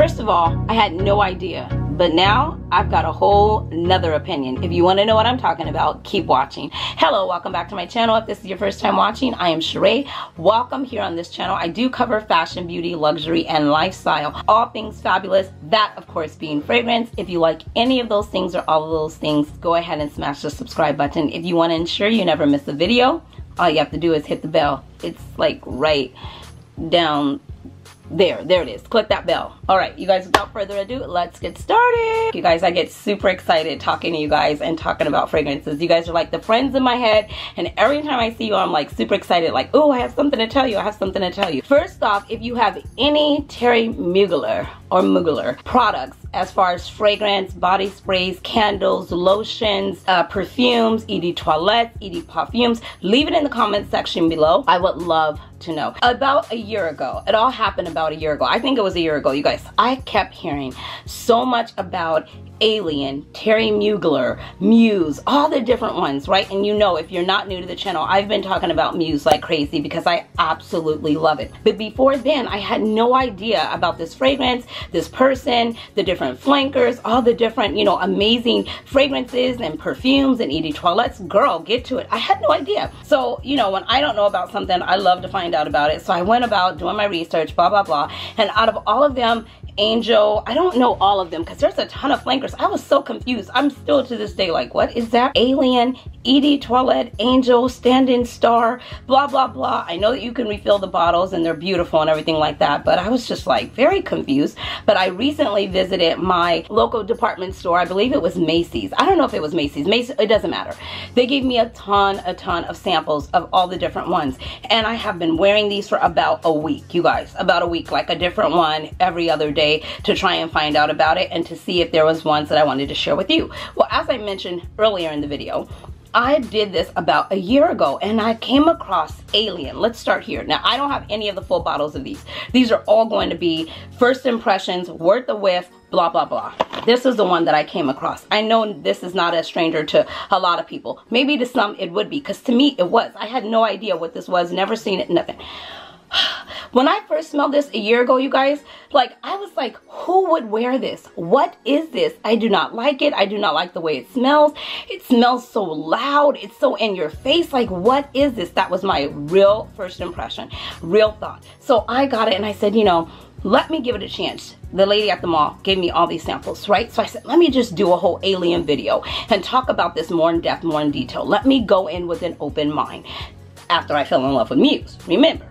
First of all, I had no idea, but now I've got a whole nother opinion. If you want to know what I'm talking about, keep watching. Hello, welcome back to my channel. If this is your first time watching, I am Cheraye. Welcome here on this channel. I do cover fashion, beauty, luxury, and lifestyle. All things fabulous. That, of course, being fragrance. If you like any of those things or all of those things, go ahead and smash the subscribe button. If you want to ensure you never miss a video, all you have to do is hit the bell. It's like right down there there it is. Click that bell. All right you guys without further ado let's get started. You guys i get super excited talking to you guys and talking about fragrances. You guys are like the friends in my head and every time i see you i'm like super excited like oh i have something to tell you i have something to tell you. First off if you have any Thierry mugler or mugler products as far as fragrance, body sprays, candles, lotions, uh, perfumes, Eau Toilette, Eau Perfumes, leave it in the comment section below. I would love to know. About a year ago, it all happened about a year ago. I think it was a year ago, you guys. I kept hearing so much about Alien, Thierry Mugler, Muse, all the different ones, right? And you know, if you're not new to the channel, I've been talking about Muse like crazy because I absolutely love it. But before then, I had no idea about this fragrance, this person, the different flankers, all the different, you know, amazing fragrances and perfumes and Eau Toilettes. Girl, get to it. I had no idea. So, you know, when I don't know about something, I love to find out about it. So I went about doing my research, blah, blah, blah. And out of all of them, Angel. I don't know all of them because there's a ton of flankers. I was so confused. I'm still to this day like, what is that? Alien, Eau Toilette, Angel, Standing Star, blah, blah, blah. I know that you can refill the bottles and they're beautiful and everything like that, but I was just like very confused. But I recently visited my local department store. I believe it was Macy's. I don't know if it was Macy's. Macy's, it doesn't matter. They gave me a ton, a ton of samples of all the different ones. And I have been wearing these for about a week, you guys. About a week, like a different one every other day to try and find out about it and to see if there was ones that I wanted to share with you. Well, as I mentioned earlier in the video, I did this about a year ago and I came across Alien. Let's start here. Now, I don't have any of the full bottles of these. These are all going to be first impressions, worth a whiff, blah, blah, blah. This is the one that I came across. I know this is not a stranger to a lot of people. Maybe to some it would be because to me it was. I had no idea what this was, never seen it, nothing. When I first smelled this a year ago, you guys, like I was like, who would wear this? What is this? I do not like it. I do not like the way it smells. It smells so loud. It's so in your face. Like, what is this? That was my real first impression, real thought. So I got it and I said, you know, let me give it a chance. The lady at the mall gave me all these samples, right? So I said, let me just do a whole alien video and talk about this more in depth, more in detail. Let me go in with an open mind after I fell in love with Muse. Remember,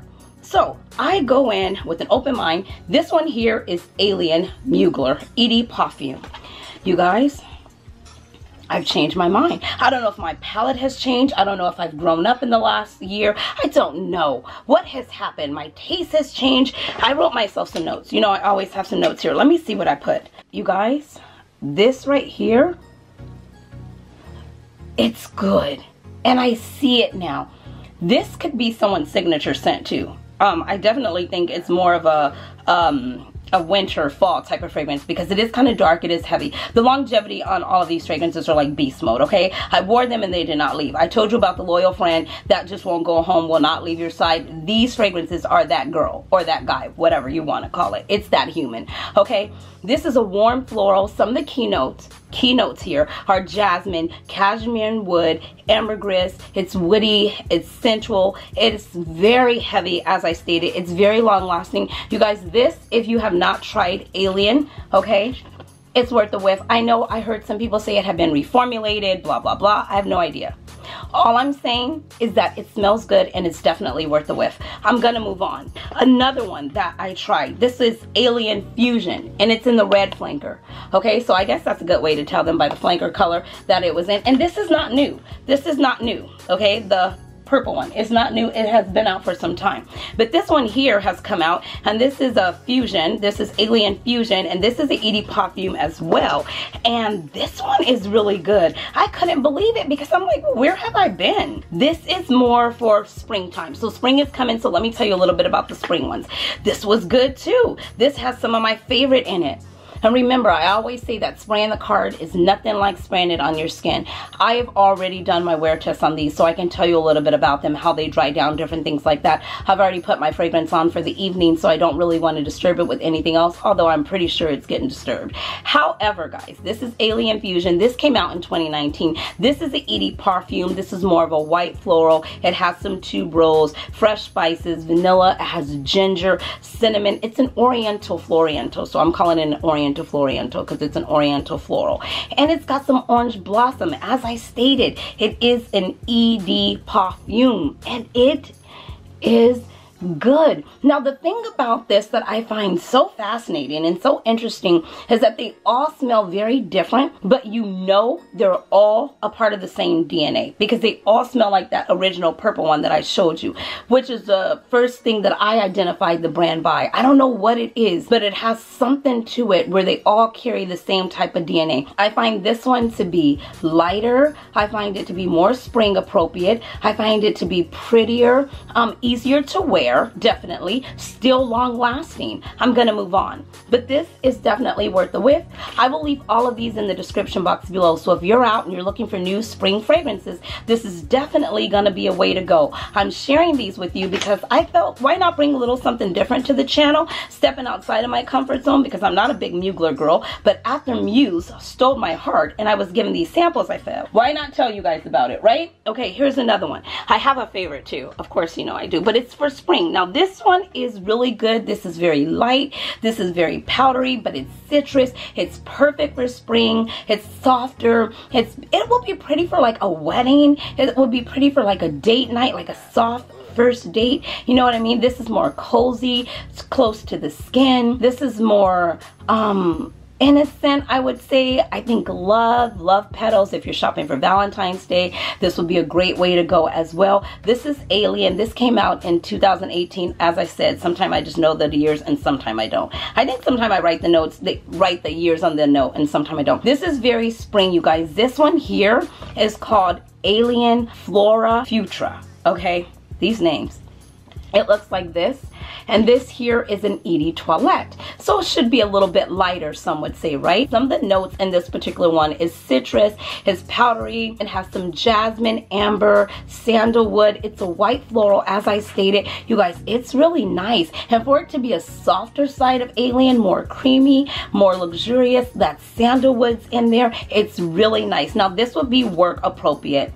so I go in with an open mind. This one here is Alien Mugler Eau Perfume. You guys, I've changed my mind. I don't know if my palate has changed. I don't know if I've grown up in the last year. I don't know. What has happened? My taste has changed. I wrote myself some notes. You know, I always have some notes here. Let me see what I put. You guys, this right here, it's good. And I see it now. This could be someone's signature scent too. Um, I definitely think it's more of a um, a winter fall type of fragrance because it is kind of dark it is heavy the longevity on all of these fragrances are like beast mode okay i wore them and they did not leave i told you about the loyal friend that just won't go home will not leave your side these fragrances are that girl or that guy whatever you want to call it it's that human okay this is a warm floral some of the keynotes keynotes here are jasmine, cashmere wood, ambergris. It's woody, it's sensual, it's very heavy as I stated. It's very long lasting. You guys, this, if you have not tried Alien, okay, it's worth the whiff. I know I heard some people say it had been reformulated, blah, blah, blah. I have no idea. All I'm saying is that it smells good and it's definitely worth the whiff. I'm gonna move on. Another one that I tried, this is Alien Fusion and it's in the red flanker. Okay, so I guess that's a good way to tell them by the flanker color that it was in. And this is not new. This is not new, okay? The purple one. It's not new. It has been out for some time. But this one here has come out and this is a fusion. This is Alien Fusion and this is a Eau Perfume as well. And this one is really good. I couldn't believe it because I'm like, where have I been? This is more for springtime. So spring is coming. So let me tell you a little bit about the spring ones. This was good too. This has some of my favorite in it. And remember, I always say that spraying the card is nothing like spraying it on your skin. I have already done my wear test on these, so I can tell you a little bit about them, how they dry down, different things like that. I've already put my fragrance on for the evening, so I don't really want to disturb it with anything else, although I'm pretty sure it's getting disturbed. However, guys, this is Alien Fusion. This came out in 2019. This is the Edie perfume. This is more of a white floral. It has some tuberose, fresh spices, vanilla. It has ginger, cinnamon. It's an oriental floriental, so I'm calling it an oriental floriental because it's an oriental floral. And it's got some orange blossom. As I stated, it is an ED perfume and it is good. Now, the thing about this that I find so fascinating and so interesting is that they all smell very different, but you know they're all a part of the same DNA because they all smell like that original purple one that I showed you, which is the first thing that I identified the brand by. I don't know what it is, but it has something to it where they all carry the same type of DNA. I find this one to be lighter. I find it to be more spring appropriate. I find it to be prettier, um, easier to wear there, definitely. Still long lasting. I'm to move on. But this is definitely worth the whiff. I will leave all of these in the description box below. So if you're out and you're looking for new spring fragrances, this is definitely to be a way to go. I'm sharing these with you because I felt why not bring a little something different to the channel, stepping outside of my comfort zone because I'm not a big Mugler girl. But after Muse stole my heart and I was given these samples, I felt, why not tell you guys about it, right? Okay, here's another one. I have a favorite too. Of course, you know I do, but it's for spring Now this one is really good. This is very light. This is very powdery, but it's citrus. It's perfect for spring. It's softer. It's It will be pretty for like a wedding. It will be pretty for like a date night, like a soft first date. You know what I mean? This is more cozy. It's close to the skin. This is more um innocent, I would say. I think love, love petals. If you're shopping for Valentine's Day, this would be a great way to go as well. This is Alien. This came out in 2018. As I said, sometime I just know the years and sometime I don't. I think sometime I write the notes, they write the years on the note and sometime I don't. This is very spring, you guys. This one here is called Alien Flora Futura. Okay, these names. It looks like this and this here is an Edie Toilette. So it should be a little bit lighter, some would say, right? Some of the notes in this particular one is citrus, it's powdery, it has some jasmine, amber, sandalwood. It's a white floral, as I stated. You guys, it's really nice. And for it to be a softer side of Alien, more creamy, more luxurious, that sandalwood's in there, it's really nice. Now, this would be work appropriate.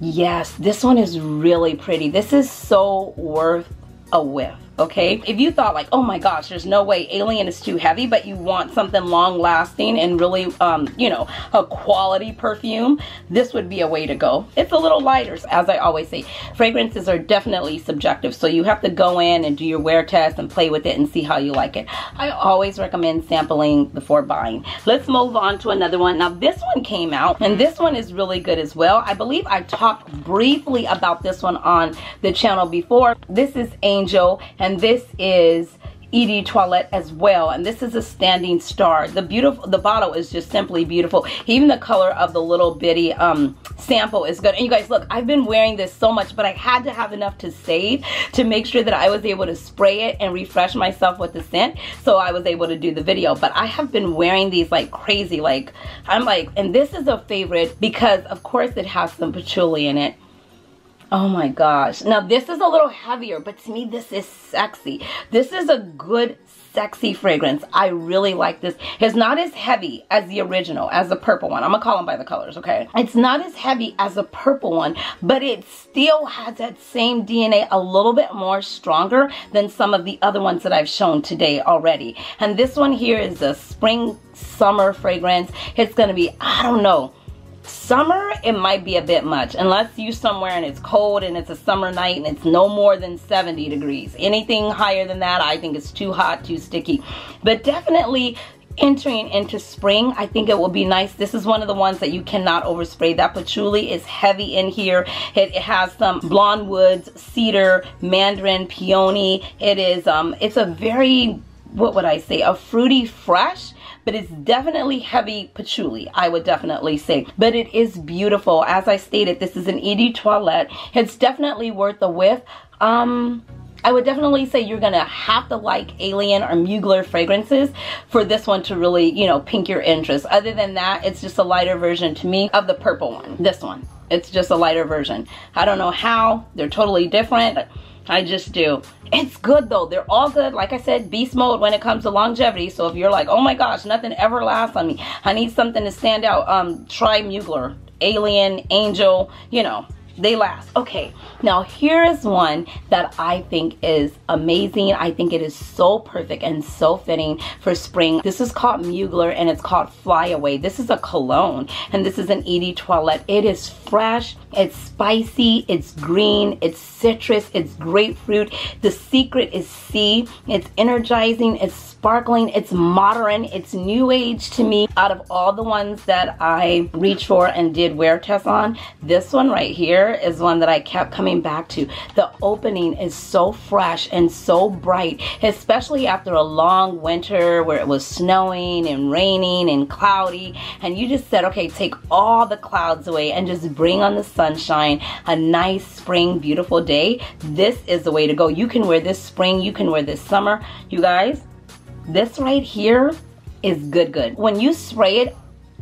Yes, this one is really pretty. This is so worth a whiff okay? If you thought like, oh my gosh, there's no way Alien is too heavy, but you want something long lasting and really, um, you know, a quality perfume, this would be a way to go. It's a little lighter, as I always say. Fragrances are definitely subjective, so you have to go in and do your wear test and play with it and see how you like it. I always recommend sampling before buying. Let's move on to another one. Now this one came out, and this one is really good as well. I believe I talked briefly about this one on the channel before. This is Angel, and this is Edie Toilette as well. And this is a standing star. The beautiful, the bottle is just simply beautiful. Even the color of the little bitty um, sample is good. And you guys, look, I've been wearing this so much, but I had to have enough to save to make sure that I was able to spray it and refresh myself with the scent. So I was able to do the video. But I have been wearing these like crazy. Like, I'm like, and this is a favorite because of course it has some patchouli in it. Oh my gosh. Now this is a little heavier, but to me this is sexy. This is a good sexy fragrance. I really like this. It's not as heavy as the original, as the purple one. I'm gonna call them by the colors, okay? It's not as heavy as the purple one, but it still has that same DNA a little bit more stronger than some of the other ones that I've shown today already. And this one here is a spring summer fragrance. It's gonna be, I don't know, Summer, it might be a bit much. Unless you somewhere and it's cold and it's a summer night and it's no more than 70 degrees. Anything higher than that, I think it's too hot, too sticky. But definitely entering into spring i think it will be nice. This is one of the ones that you cannot overspray. That patchouli is heavy in here. It, it has some blonde woods cedar mandarin peony. It is um it's a very what would i say a fruity fresh but it's definitely heavy patchouli, I would definitely say. But it is beautiful. As I stated, this is an Edie Toilette. It's definitely worth the whiff. Um, I would definitely say you're gonna have to like Alien or Mugler fragrances for this one to really, you know, pink your interest. Other than that, it's just a lighter version to me of the purple one, this one. It's just a lighter version. I don't know how, they're totally different. I just do. It's good though. They're all good. Like I said, beast mode when it comes to longevity. So if you're like, oh my gosh, nothing ever lasts on me. I need something to stand out. Um, try Mugler, Alien, Angel, you know, they last. Okay, now here is one that I think is amazing. I think it is so perfect and so fitting for spring. This is called Mugler and it's called Fly Away. This is a cologne and this is an Eau Toilette. It is fresh, it's spicy, it's green, it's citrus, it's grapefruit. The secret is C. It's energizing, it's sparkling, it's modern, it's new age to me. Out of all the ones that I reached for and did wear tests on, this one right here is one that I kept coming back to. The opening is so fresh and so bright, especially after a long winter where it was snowing and raining and cloudy. And you just said, okay, take all the clouds away and just bring on the sunshine, a nice spring, beautiful day. This is the way to go. You can wear this spring, you can wear this summer. You guys, this right here is good, good. When you spray it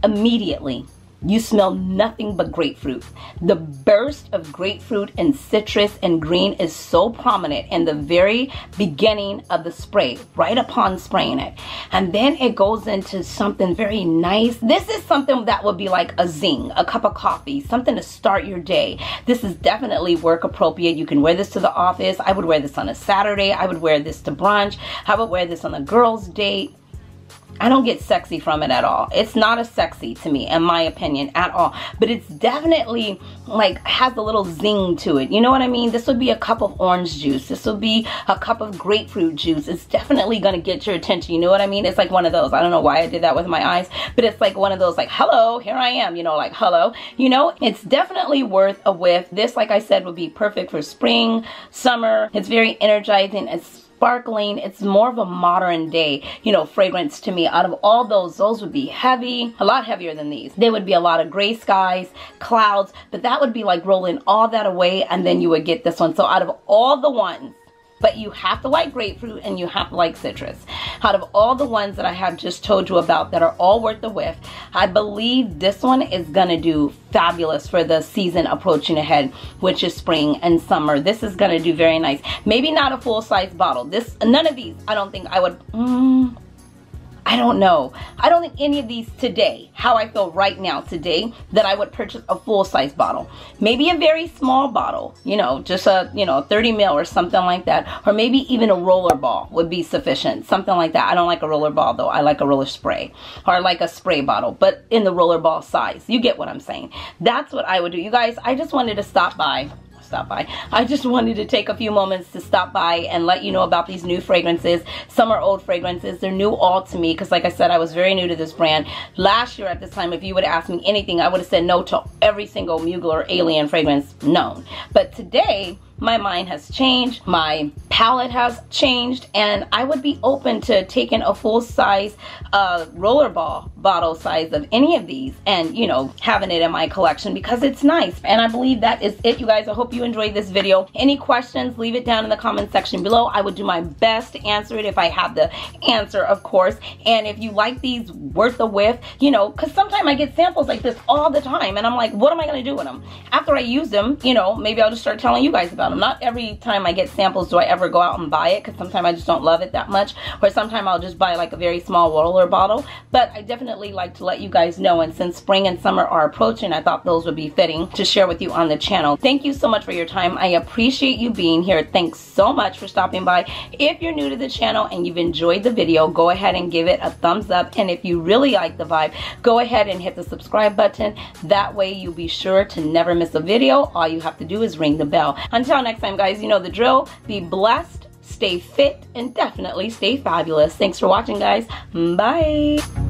immediately, you smell nothing but grapefruit. The burst of grapefruit and citrus and green is so prominent in the very beginning of the spray, right upon spraying it. And then it goes into something very nice. This is something that would be like a zing, a cup of coffee, something to start your day. This is definitely work appropriate. You can wear this to the office. I would wear this on a Saturday. I would wear this to brunch. I would wear this on a girl's date. I don't get sexy from it at all. It's not a sexy to me, in my opinion, at all. But it's definitely like has a little zing to it. You know what I mean? This would be a cup of orange juice. This would be a cup of grapefruit juice. It's definitely gonna get your attention. You know what I mean? It's like one of those. I don't know why I did that with my eyes, but it's like one of those like, hello, here I am. You know, like hello. You know, it's definitely worth a whiff. This, like I said, would be perfect for spring, summer. It's very energizing. It's sparkling. It's more of a modern day, you know, fragrance to me. Out of all those, those would be heavy, a lot heavier than these. There would be a lot of gray skies, clouds, but that would be like rolling all that away and then you would get this one. So out of all the ones but you have to like grapefruit and you have to like citrus. Out of all the ones that I have just told you about that are all worth the whiff, I believe this one is gonna do fabulous for the season approaching ahead, which is spring and summer. This is gonna do very nice. Maybe not a full size bottle. This, none of these, I don't think I would, mm, I don't know. I don't think any of these today, how I feel right now today, that I would purchase a full size bottle. Maybe a very small bottle, you know, just a, you know, 30 mil or something like that. Or maybe even a roller ball would be sufficient. Something like that. I don't like a roller ball though. I like a roller spray or like a spray bottle, but in the roller ball size. You get what I'm saying. That's what I would do. You guys, I just wanted to stop by stop by. I just wanted to take a few moments to stop by and let you know about these new fragrances. Some are old fragrances. They're new all to me because like I said, I was very new to this brand. Last year at this time, if you would ask me anything, I would have said no to every single Mugler Alien fragrance known. But today, my mind has changed, my palate has changed, and I would be open to taking a full size uh, rollerball bottle size of any of these and, you know, having it in my collection because it's nice. And I believe that is it, you guys. I hope you enjoyed this video. Any questions, leave it down in the comment section below. I would do my best to answer it if I have the answer, of course. And if you like these worth a whiff, you know, because sometimes I get samples like this all the time and I'm like, what am I going to do with them? After I use them, you know, maybe I'll just start telling you guys about them. Not every time I get samples do I ever go out and buy it because sometimes I just don't love it that much. Or sometimes I'll just buy like a very small roller bottle. But I definitely like to let you guys know. And since spring and summer are approaching, I thought those would be fitting to share with you on the channel. Thank you so much for your time. I appreciate you being here. Thanks so much for stopping by. If you're new to the channel and you've enjoyed the video, go ahead and give it a thumbs up. And if you really like the vibe, go ahead and hit the subscribe button. That way you'll be sure to never miss a video. All you have to do is ring the bell. Until next time, guys, you know the drill. Be blessed, stay fit, and definitely stay fabulous. Thanks for watching, guys. Bye.